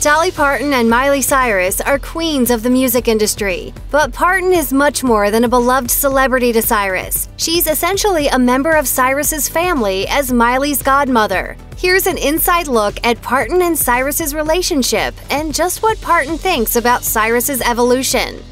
Dolly Parton and Miley Cyrus are queens of the music industry, but Parton is much more than a beloved celebrity to Cyrus. She's essentially a member of Cyrus's family as Miley's godmother. Here's an inside look at Parton and Cyrus's relationship and just what Parton thinks about Cyrus's evolution.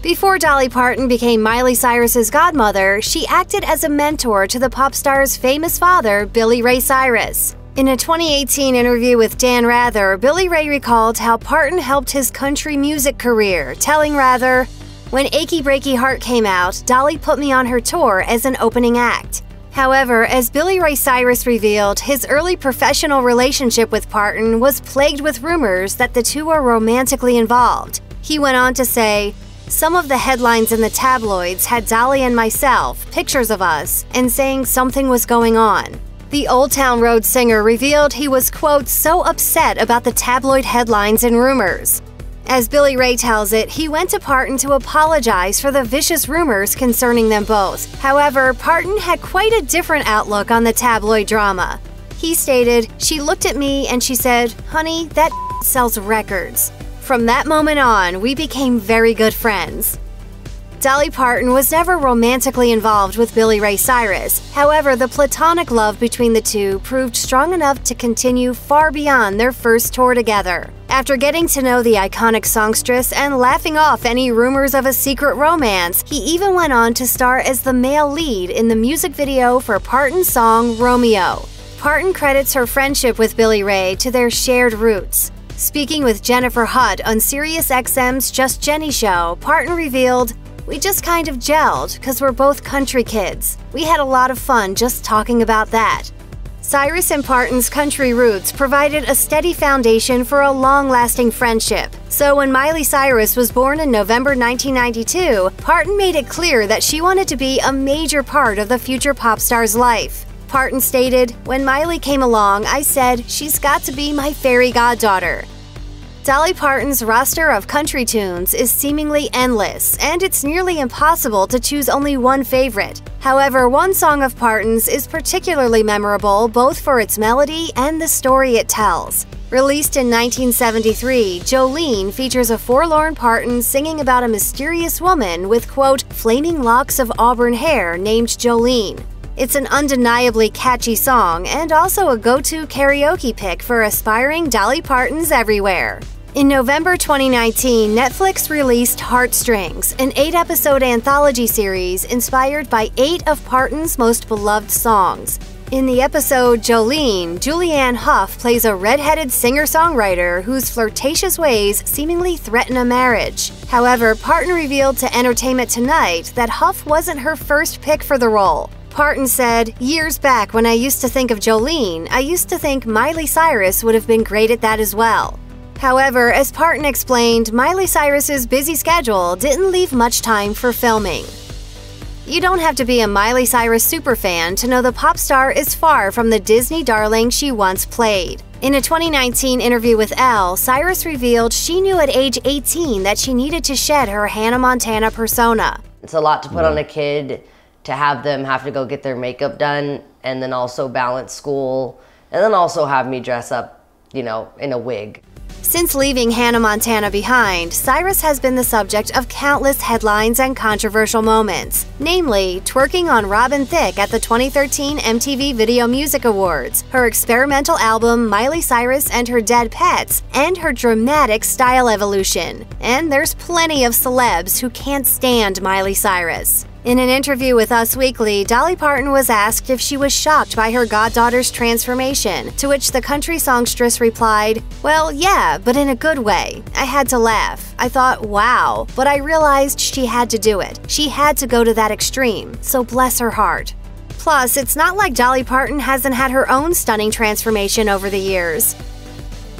Before Dolly Parton became Miley Cyrus's godmother, she acted as a mentor to the pop star's famous father, Billy Ray Cyrus. In a 2018 interview with Dan Rather, Billy Ray recalled how Parton helped his country music career, telling Rather, When Achy Breaky Heart came out, Dolly put me on her tour as an opening act. However, as Billy Ray Cyrus revealed, his early professional relationship with Parton was plagued with rumors that the two were romantically involved. He went on to say, some of the headlines in the tabloids had Dolly and myself, pictures of us, and saying something was going on. The Old Town Road singer revealed he was, quote, so upset about the tabloid headlines and rumors. As Billy Ray tells it, he went to Parton to apologize for the vicious rumors concerning them both. However, Parton had quite a different outlook on the tabloid drama. He stated, She looked at me and she said, Honey, that sells records. From that moment on, we became very good friends. Dolly Parton was never romantically involved with Billy Ray Cyrus. However, the platonic love between the two proved strong enough to continue far beyond their first tour together. After getting to know the iconic songstress and laughing off any rumors of a secret romance, he even went on to star as the male lead in the music video for Parton's song Romeo. Parton credits her friendship with Billy Ray to their shared roots. Speaking with Jennifer Hutt on SiriusXM's Just Jenny show, Parton revealed, we just kind of gelled because we're both country kids. We had a lot of fun just talking about that. Cyrus and Parton's country roots provided a steady foundation for a long lasting friendship. So when Miley Cyrus was born in November 1992, Parton made it clear that she wanted to be a major part of the future pop star's life. Parton stated, When Miley came along, I said, she's got to be my fairy goddaughter. Dolly Parton's roster of country tunes is seemingly endless, and it's nearly impossible to choose only one favorite. However, one song of Parton's is particularly memorable both for its melody and the story it tells. Released in 1973, Jolene features a forlorn Parton singing about a mysterious woman with, quote, flaming locks of auburn hair named Jolene. It's an undeniably catchy song and also a go to karaoke pick for aspiring Dolly Partons everywhere. In November 2019, Netflix released Heartstrings, an eight episode anthology series inspired by eight of Parton's most beloved songs. In the episode Jolene, Julianne Hough plays a redheaded singer songwriter whose flirtatious ways seemingly threaten a marriage. However, Parton revealed to Entertainment Tonight that Hough wasn't her first pick for the role. Parton said, Years back when I used to think of Jolene, I used to think Miley Cyrus would have been great at that as well. However, as Parton explained, Miley Cyrus's busy schedule didn't leave much time for filming. You don't have to be a Miley Cyrus superfan to know the pop star is far from the Disney darling she once played. In a 2019 interview with Elle, Cyrus revealed she knew at age 18 that she needed to shed her Hannah Montana persona. It's a lot to put on a kid to have them have to go get their makeup done and then also balance school and then also have me dress up, you know, in a wig. Since leaving Hannah Montana behind, Cyrus has been the subject of countless headlines and controversial moments, namely twerking on Robin Thicke at the 2013 MTV Video Music Awards, her experimental album Miley Cyrus and Her Dead Pets, and her dramatic style evolution. And there's plenty of celebs who can't stand Miley Cyrus. In an interview with Us Weekly, Dolly Parton was asked if she was shocked by her goddaughter's transformation, to which the country songstress replied, Well, yeah, but in a good way. I had to laugh. I thought, wow, but I realized she had to do it. She had to go to that extreme, so bless her heart. Plus, it's not like Dolly Parton hasn't had her own stunning transformation over the years.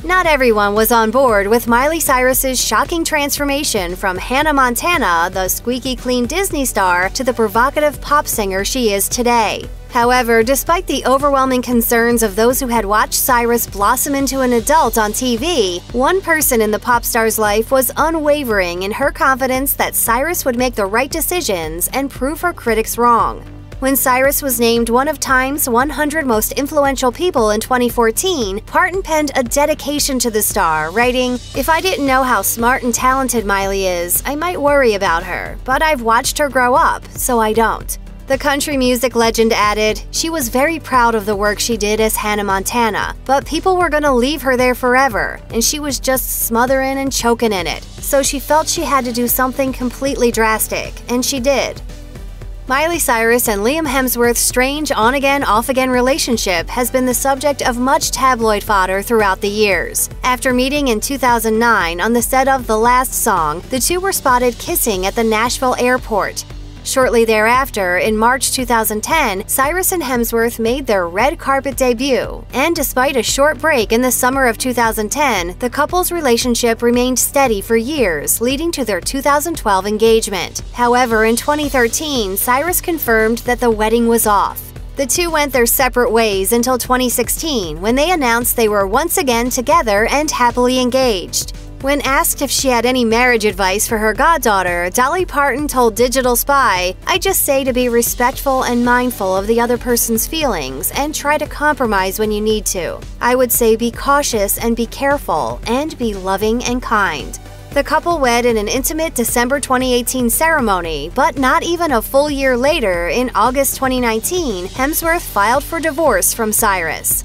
Not everyone was on board with Miley Cyrus's shocking transformation from Hannah Montana, the squeaky clean Disney star, to the provocative pop singer she is today. However, despite the overwhelming concerns of those who had watched Cyrus blossom into an adult on TV, one person in the pop star's life was unwavering in her confidence that Cyrus would make the right decisions and prove her critics wrong. When Cyrus was named one of Time's 100 most influential people in 2014, Parton penned a dedication to the star, writing, If I didn't know how smart and talented Miley is, I might worry about her, but I've watched her grow up, so I don't. The country music legend added, she was very proud of the work she did as Hannah Montana, but people were gonna leave her there forever, and she was just smothering and choking in it. So she felt she had to do something completely drastic, and she did. Miley Cyrus and Liam Hemsworth's strange on again, off again relationship has been the subject of much tabloid fodder throughout the years. After meeting in 2009 on the set of The Last Song, the two were spotted kissing at the Nashville airport. Shortly thereafter, in March 2010, Cyrus and Hemsworth made their red carpet debut, and despite a short break in the summer of 2010, the couple's relationship remained steady for years, leading to their 2012 engagement. However, in 2013, Cyrus confirmed that the wedding was off. The two went their separate ways until 2016, when they announced they were once again together and happily engaged. When asked if she had any marriage advice for her goddaughter, Dolly Parton told Digital Spy, I just say to be respectful and mindful of the other person's feelings and try to compromise when you need to. I would say be cautious and be careful and be loving and kind. The couple wed in an intimate December 2018 ceremony, but not even a full year later, in August 2019, Hemsworth filed for divorce from Cyrus.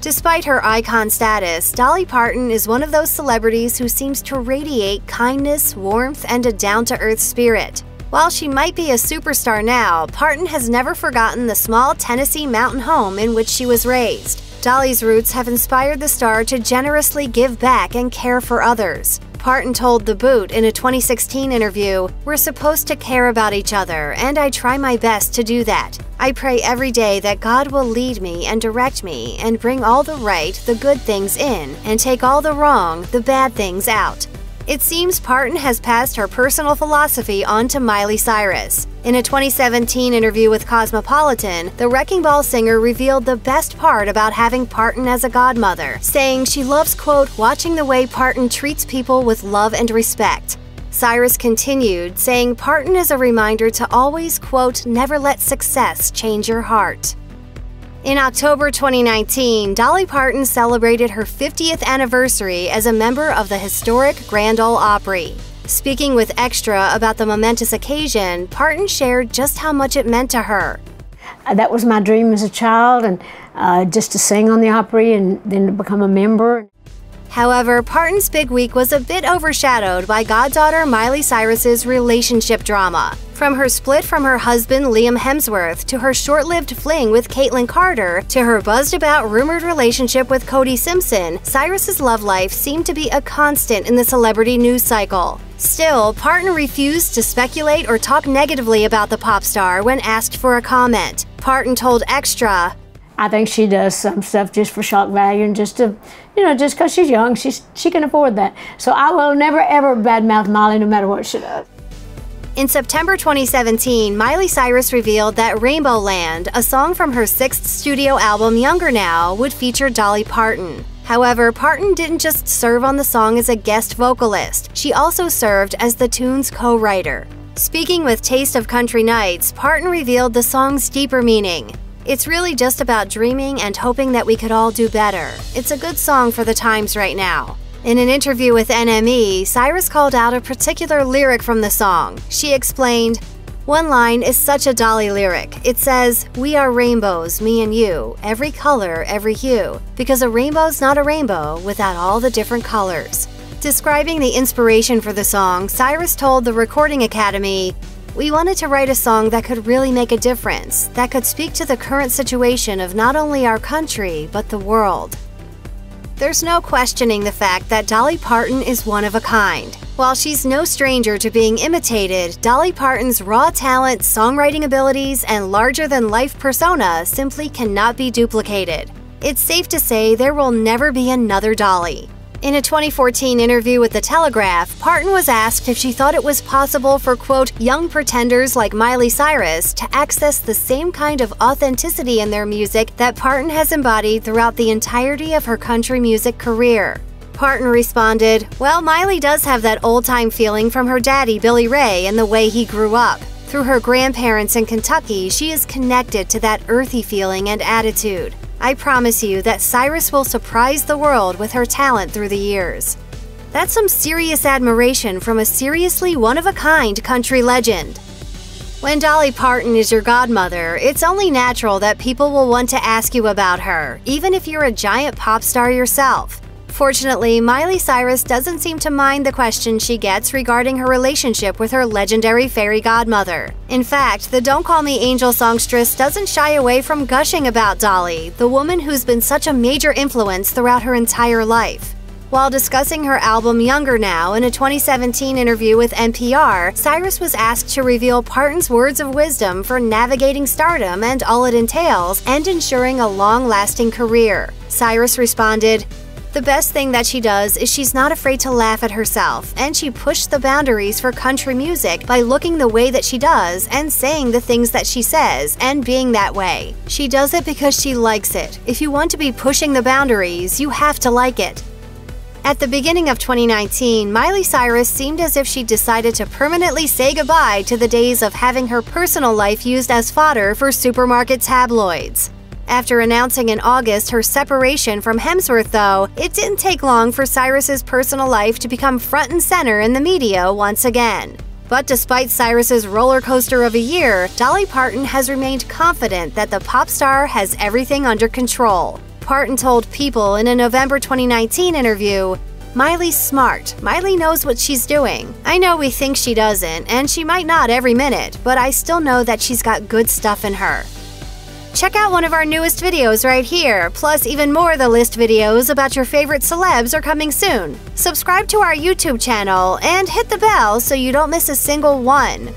Despite her icon status, Dolly Parton is one of those celebrities who seems to radiate kindness, warmth, and a down to earth spirit. While she might be a superstar now, Parton has never forgotten the small Tennessee mountain home in which she was raised. Dolly's roots have inspired the star to generously give back and care for others. Parton told The Boot in a 2016 interview, We're supposed to care about each other, and I try my best to do that. I pray every day that God will lead me and direct me and bring all the right, the good things in, and take all the wrong, the bad things out. It seems Parton has passed her personal philosophy on to Miley Cyrus. In a 2017 interview with Cosmopolitan, the Wrecking Ball singer revealed the best part about having Parton as a godmother, saying she loves, quote, watching the way Parton treats people with love and respect. Cyrus continued, saying Parton is a reminder to always, quote, never let success change your heart. In October 2019, Dolly Parton celebrated her 50th anniversary as a member of the historic Grand Ole Opry. Speaking with Extra about the momentous occasion, Parton shared just how much it meant to her. Uh, that was my dream as a child, and uh, just to sing on the Opry and then to become a member. However, Parton's big week was a bit overshadowed by goddaughter Miley Cyrus's relationship drama. From her split from her husband Liam Hemsworth to her short lived fling with Kaitlynn Carter to her buzzed about rumored relationship with Cody Simpson, Cyrus's love life seemed to be a constant in the celebrity news cycle. Still, Parton refused to speculate or talk negatively about the pop star when asked for a comment. Parton told Extra, I think she does some stuff just for shock value and just to, you know, just because she's young, she's, she can afford that. So I will never ever badmouth Molly no matter what she does. In September 2017, Miley Cyrus revealed that Rainbowland, a song from her sixth studio album Younger Now, would feature Dolly Parton. However, Parton didn't just serve on the song as a guest vocalist, she also served as the tune's co writer. Speaking with Taste of Country Nights, Parton revealed the song's deeper meaning. It's really just about dreaming and hoping that we could all do better. It's a good song for the times right now. In an interview with NME, Cyrus called out a particular lyric from the song. She explained, One line is such a Dolly lyric. It says, We are rainbows, me and you, every color, every hue, because a rainbow's not a rainbow without all the different colors. Describing the inspiration for the song, Cyrus told the Recording Academy, we wanted to write a song that could really make a difference, that could speak to the current situation of not only our country, but the world. There's no questioning the fact that Dolly Parton is one of a kind. While she's no stranger to being imitated, Dolly Parton's raw talent, songwriting abilities, and larger than life persona simply cannot be duplicated. It's safe to say there will never be another Dolly. In a 2014 interview with The Telegraph, Parton was asked if she thought it was possible for, quote, young pretenders like Miley Cyrus to access the same kind of authenticity in their music that Parton has embodied throughout the entirety of her country music career. Parton responded, Well, Miley does have that old time feeling from her daddy, Billy Ray, and the way he grew up. Through her grandparents in Kentucky, she is connected to that earthy feeling and attitude. I promise you that Cyrus will surprise the world with her talent through the years. That's some serious admiration from a seriously one of a kind country legend. When Dolly Parton is your godmother, it's only natural that people will want to ask you about her, even if you're a giant pop star yourself. Fortunately, Miley Cyrus doesn't seem to mind the questions she gets regarding her relationship with her legendary fairy godmother. In fact, the Don't Call Me Angel songstress doesn't shy away from gushing about Dolly, the woman who's been such a major influence throughout her entire life. While discussing her album Younger Now in a 2017 interview with NPR, Cyrus was asked to reveal Parton's words of wisdom for navigating stardom and all it entails and ensuring a long lasting career. Cyrus responded, the best thing that she does is she's not afraid to laugh at herself, and she pushed the boundaries for country music by looking the way that she does and saying the things that she says and being that way. She does it because she likes it. If you want to be pushing the boundaries, you have to like it. At the beginning of 2019, Miley Cyrus seemed as if she decided to permanently say goodbye to the days of having her personal life used as fodder for supermarket tabloids. After announcing in August her separation from Hemsworth, though, it didn't take long for Cyrus's personal life to become front and center in the media once again. But despite Cyrus's roller coaster of a year, Dolly Parton has remained confident that the pop star has everything under control. Parton told People in a November 2019 interview, Miley's smart. Miley knows what she's doing. I know we think she doesn't, and she might not every minute, but I still know that she's got good stuff in her. Check out one of our newest videos right here, plus even more of the list videos about your favorite celebs are coming soon. Subscribe to our YouTube channel and hit the bell so you don't miss a single one.